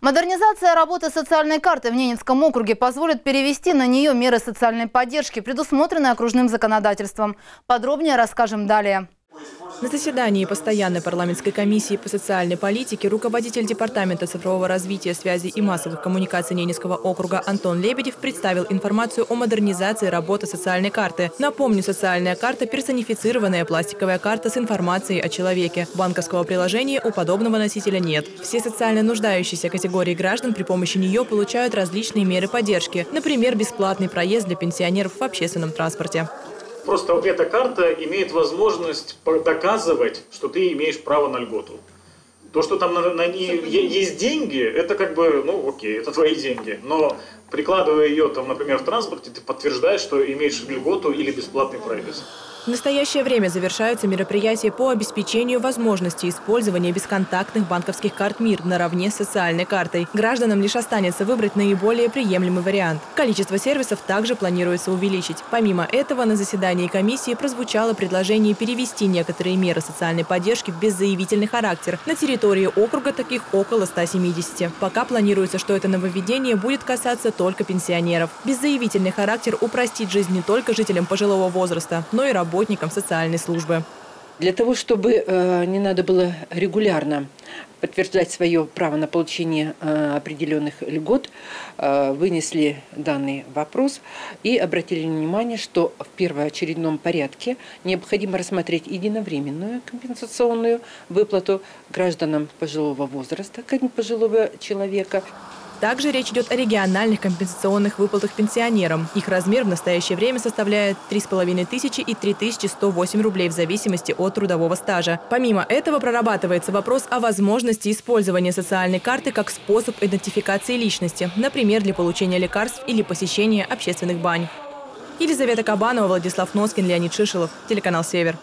Модернизация работы социальной карты в Ненецком округе позволит перевести на нее меры социальной поддержки, предусмотренные окружным законодательством. Подробнее расскажем далее. На заседании постоянной парламентской комиссии по социальной политике руководитель Департамента цифрового развития, связи и массовых коммуникаций Ненецкого округа Антон Лебедев представил информацию о модернизации работы социальной карты. Напомню, социальная карта – персонифицированная пластиковая карта с информацией о человеке. Банковского приложения у подобного носителя нет. Все социально нуждающиеся категории граждан при помощи нее получают различные меры поддержки. Например, бесплатный проезд для пенсионеров в общественном транспорте. Просто эта карта имеет возможность доказывать, что ты имеешь право на льготу. То, что там на, на ней есть деньги, это как бы, ну окей, это твои деньги. Но прикладывая ее, там, например, в транспорте, ты подтверждаешь, что имеешь льготу или бесплатный проезд. В настоящее время завершаются мероприятия по обеспечению возможности использования бесконтактных банковских карт МИР наравне с социальной картой. Гражданам лишь останется выбрать наиболее приемлемый вариант. Количество сервисов также планируется увеличить. Помимо этого, на заседании комиссии прозвучало предложение перевести некоторые меры социальной поддержки в беззаявительный характер. На территории округа таких около 170. Пока планируется, что это нововведение будет касаться только пенсионеров. Беззаявительный характер упростит жизнь не только жителям пожилого возраста, но и работникам работникам социальной службы. Для того, чтобы э, не надо было регулярно подтверждать свое право на получение э, определенных льгот, э, вынесли данный вопрос и обратили внимание, что в первоочередном порядке необходимо рассмотреть единовременную компенсационную выплату гражданам пожилого возраста, как пожилого человека, также речь идет о региональных компенсационных выплатах пенсионерам. Их размер в настоящее время составляет 3,5 тысячи и 3108 рублей в зависимости от трудового стажа. Помимо этого прорабатывается вопрос о возможности использования социальной карты как способ идентификации личности, например, для получения лекарств или посещения общественных бань. Елизавета Кабанова, Владислав Носкин, Леонид Шишелов, телеканал «Север».